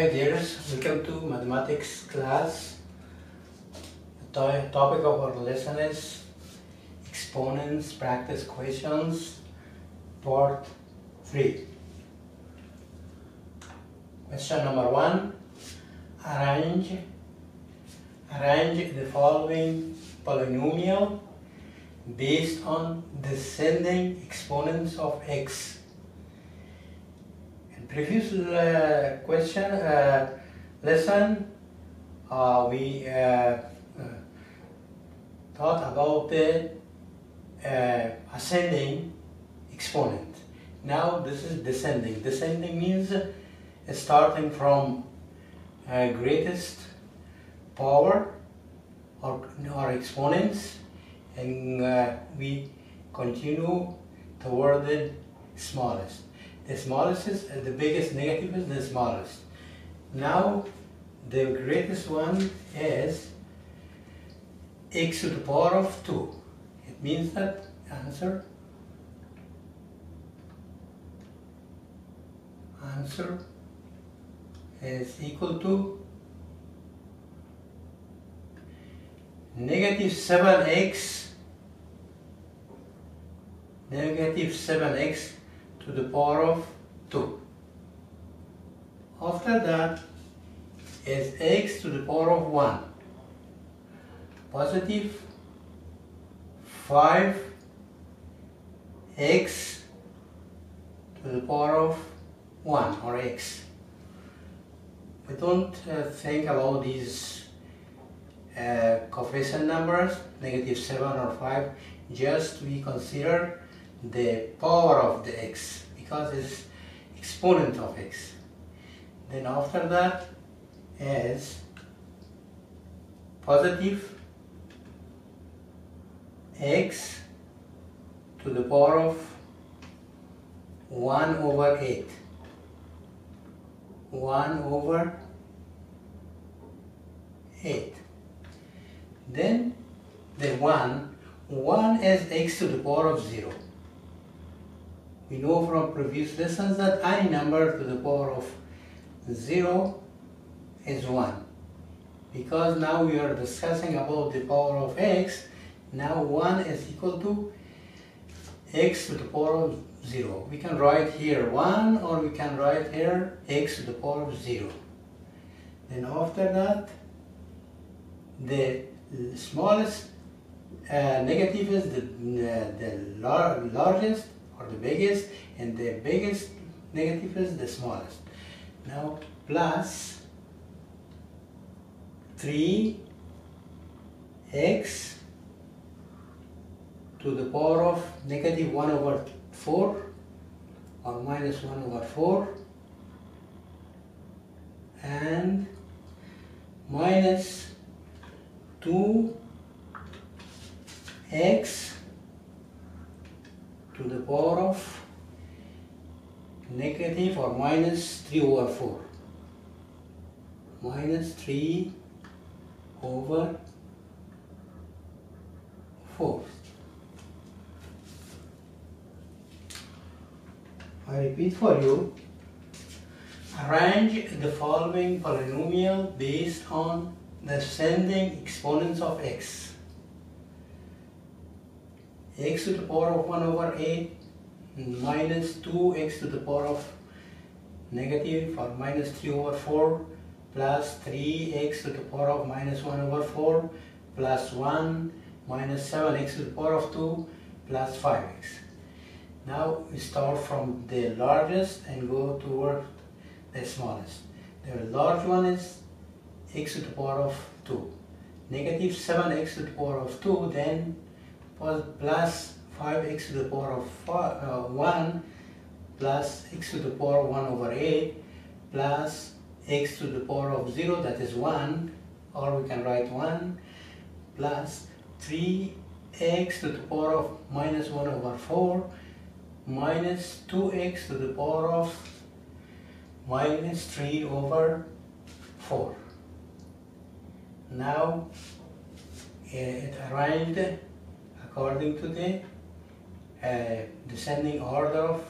Hi dears, welcome to mathematics class. The topic of our lesson is exponents practice questions part 3. Question number 1. Arrange arrange the following polynomial based on descending exponents of x previous uh, question uh, lesson uh, we uh, uh, thought about the uh, ascending exponent. Now this is descending. Descending means starting from greatest power or, or exponents and we continue toward the smallest the smallest is uh, the biggest negative is the smallest. Now the greatest one is x to the power of 2. It means that answer answer is equal to negative 7x negative 7x to the power of 2. After that is x to the power of 1 positive 5 x to the power of 1 or x. We don't uh, think about these uh, coefficient numbers, negative 7 or 5, just we consider the power of the x because it's exponent of x. Then after that is positive x to the power of 1 over 8. 1 over 8. Then the 1, 1 is x to the power of 0. We know from previous lessons that any number to the power of 0 is 1. Because now we are discussing about the power of x, now 1 is equal to x to the power of 0. We can write here 1 or we can write here x to the power of 0. Then after that, the smallest uh, negative is the, uh, the lar largest or the biggest and the biggest negative is the smallest. Now plus 3 x to the power of negative 1 over 4 or minus 1 over 4 and minus 2 x to the power of negative or minus 3 over 4 minus 3 over 4 I repeat for you. Arrange the following polynomial based on the ascending exponents of x x to the power of 1 over 8 minus 2x to the power of negative or minus 3 over 4 plus 3x to the power of minus 1 over 4 plus 1 minus 7x to the power of 2 plus 5x. Now we start from the largest and go toward the smallest. The large one is x to the power of 2. Negative 7x to the power of 2 then was plus 5x to the power of uh, 1 plus x to the power of 1 over 8 plus x to the power of 0 that is 1 or we can write 1 plus 3x to the power of minus 1 over 4 minus 2x to the power of minus 3 over 4. Now it arrived according to the uh, descending order of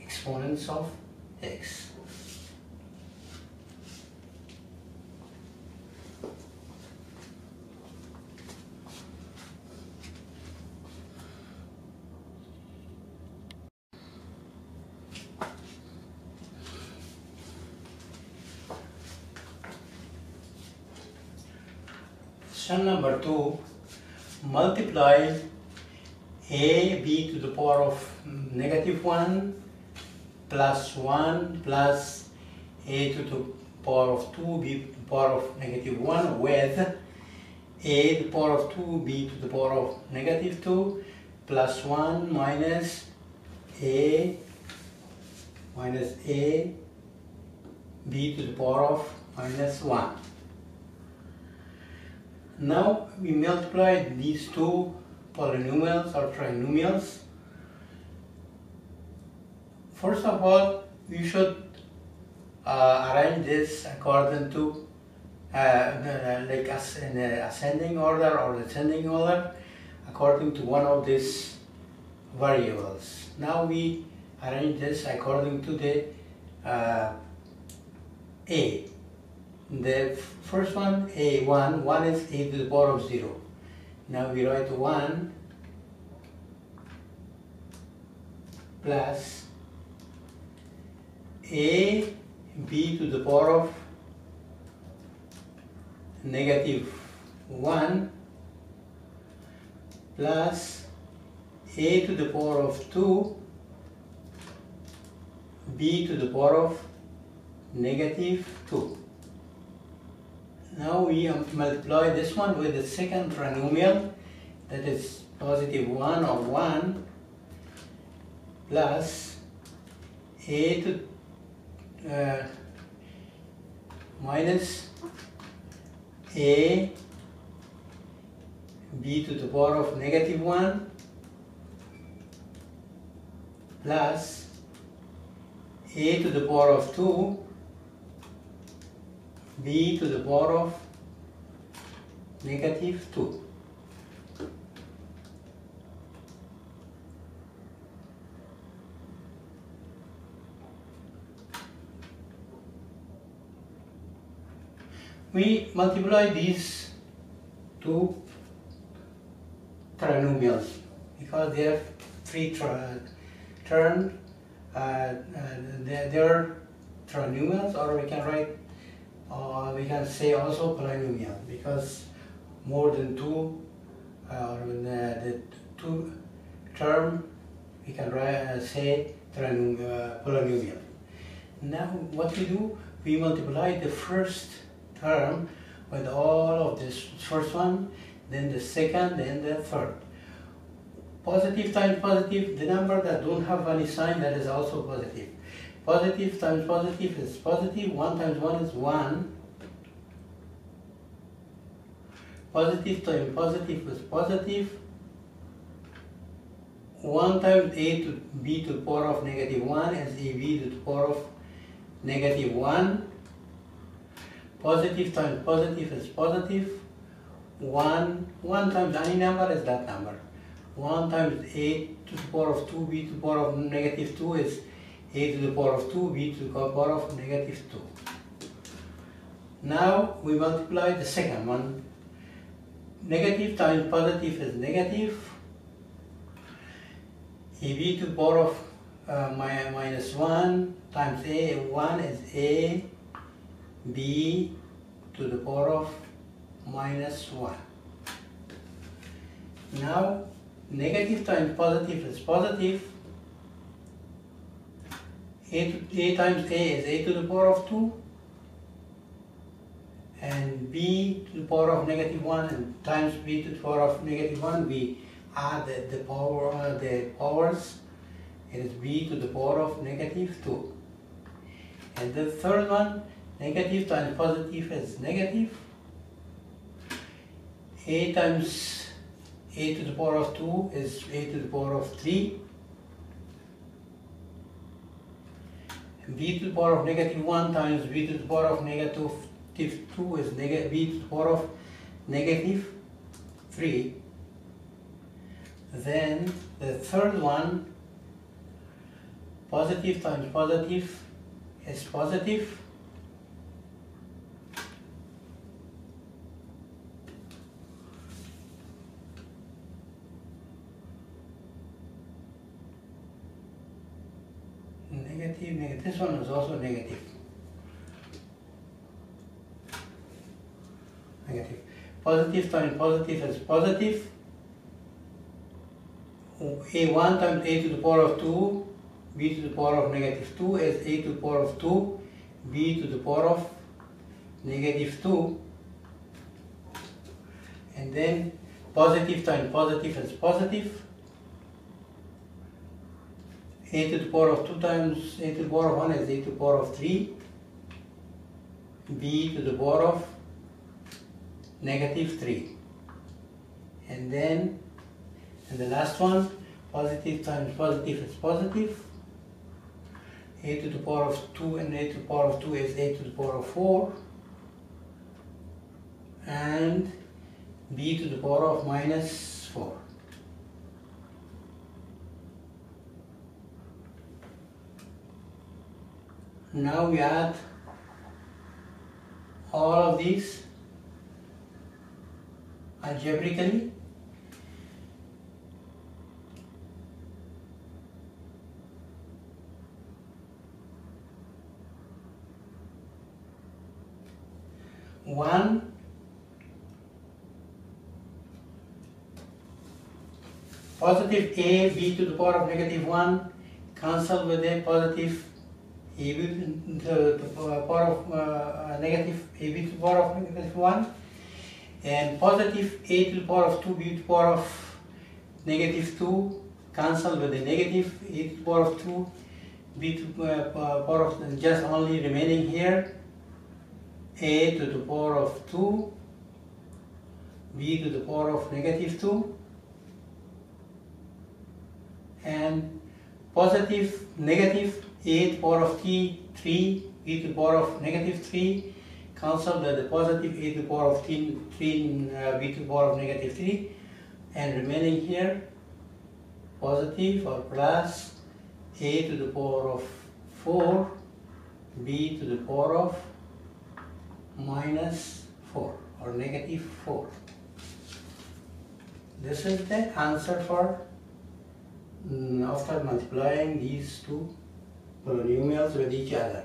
exponents of x. Question number two, multiply a b to the power of negative 1 plus 1 plus a to the power of 2 b to the power of negative 1 with a to the power of 2 b to the power of negative 2 plus 1 minus a minus a b to the power of minus 1. Now we multiply these two polynomials or trinomials. First of all, you should uh, arrange this according to uh, like as in ascending order or descending order according to one of these variables. Now we arrange this according to the uh, A. The first one, A1, 1 is a to the power of 0. Now we write 1 plus a b to the power of negative 1 plus a to the power of 2 b to the power of negative 2. Now we multiply this one with the second trinomial that is positive 1 or 1 plus a to uh, minus a b to the power of negative 1 plus a to the power of 2 b to the power of negative 2. We multiply these two trinomials because they have three terms. Uh, uh, trinomials or we can write uh, we can say also polynomial because more than two uh, the, two term we can write, uh, say polynomial. Now what we do, we multiply the first term with all of this first one, then the second, then the third. Positive times positive, the number that don't have any sign that is also positive. Positive times positive is positive, 1 times 1 is 1. Positive times positive is positive. 1 times a to b to the power of negative 1 is ab to the power of negative 1. Positive times positive is positive. 1, 1 times any number is that number. 1 times a to the power of 2, b to the power of negative 2 is a to the power of 2, b to the power of negative 2. Now we multiply the second one. Negative times positive is negative. ab to the power of uh, minus 1 times a, 1 is a, b to the power of minus 1. Now negative times positive is positive a, to, a times a is a to the power of 2 and b to the power of negative 1 and times b to the power of negative 1 we add the, the power uh, the powers. It is b to the power of negative 2 and the third one negative times positive is negative. A times a to the power of 2 is a to the power of 3 b to the power of negative 1 times b to the power of negative 2 is negative b to the power of negative 3. Then the third one, positive times positive is positive. Negative, negative. This one is also negative. Negative. positive times positive is positive a1 times a to the power of 2 b to the power of negative 2 is a to the power of 2 b to the power of negative 2 and then positive times positive is positive a to the power of 2 times a to the power of 1 is a to the power of 3 b to the power of negative 3 and then and the last one positive times positive is positive. A to the power of 2 and a to the power of 2 is a to the power of 4 and b to the power of minus 4 now we add all of these algebraically. One positive a b to the power of negative 1 cancel with a positive a b to the power of uh, negative a b to the power of negative 1 and positive a to the power of 2 b to the power of negative 2 cancel with the negative a to the power of 2 b to the uh, power of just only remaining here a to the power of 2 b to the power of negative 2 and positive negative a to the power of t 3 b to the power of negative 3 cancel the, the positive a to the power of 3, 3 uh, b to the power of negative 3 and remaining here positive or plus a to the power of 4 b to the power of minus 4 or negative 4. This is the answer for mm, after multiplying these two with each other.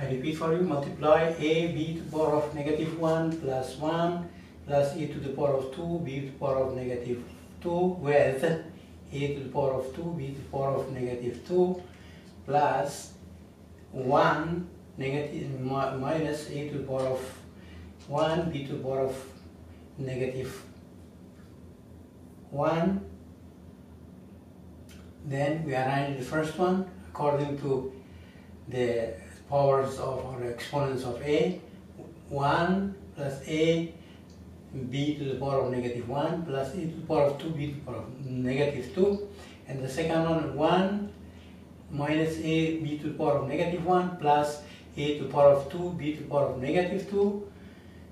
I repeat for you, multiply a b to the power of negative 1 plus 1 plus e to the power of 2 b to the power of negative 2 with a to the power of 2 b to the power of negative 2 plus 1 negative minus a to the power of 1 b to the power of negative 1 then we arrange the first one according to the powers of or exponents of a 1 plus a b to the power of negative 1 plus e to the power of 2 b to the power of negative 2 and the second one 1 minus a b to the power of negative 1 plus a to the power of 2, b to the power of negative 2.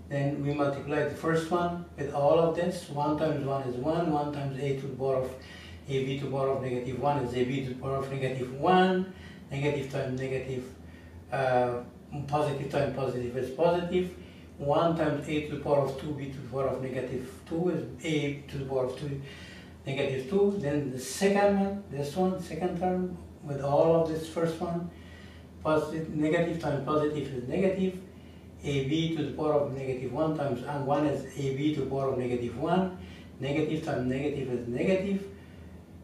Then we multiply the first one with all of this. 1 times 1 is 1, 1 times a to the power of a b to the power of negative 1 is a b to the power of negative 1. Negative times negative, uh, positive times positive is positive. 1 times a to the power of 2 b to the power of negative 2 is a to the power of 2 negative 2. Then the second one, this one, second term, with all of this first one, positive, negative times positive is negative, ab to the power of negative 1 times and 1 is ab to the power of negative 1, negative times negative is negative,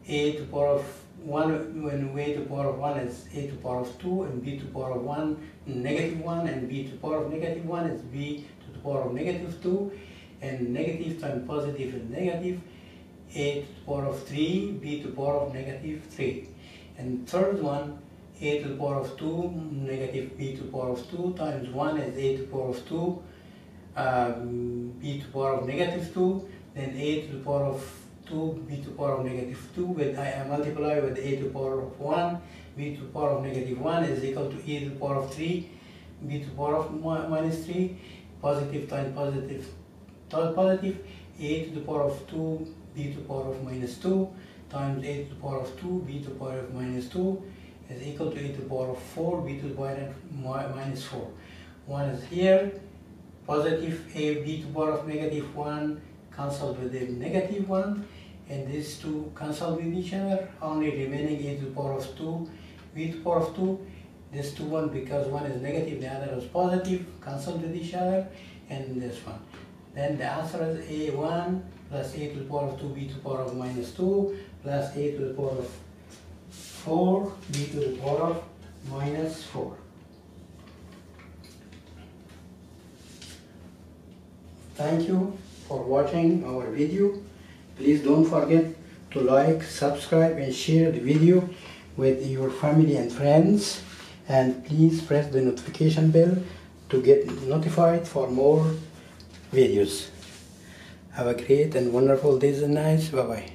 a to the power of 1 when a to the power of 1 is a to the power of 2 and b to the power of 1 negative 1 and b to the power of negative 1 is b to the power of negative 2 and negative times positive is negative a to the power of 3 b to the power of negative 3 and third one a to the power of 2 negative b to the power of 2 times 1 is a to the power of 2 um, b to the power of negative 2 then a to the power of 2 b to the power of negative 2 with I multiply with a to the power of 1 b to the power of negative 1 is equal to a to the power of 3 b to the power of minus 3 positive times positive positive a to the power of 2 b to the power of minus 2 times a to the power of 2 b to the power of minus 2 is equal to a to the power of 4 b to the power of minus 4. 1 is here, positive a b to the power of negative 1 cancelled with the negative 1 and these two cancel with each other, only remaining to the power of 2 b to the power of 2. this two one because one is negative, the other is positive, cancel with each other, and this one. Then the answer is a1 plus a to the power of 2b to the power of minus 2 plus a to the power of 4 b to the power of minus 4. Thank you for watching our video. Please don't forget to like, subscribe and share the video with your family and friends and please press the notification bell to get notified for more videos. Have a great and wonderful days and nights. Bye bye.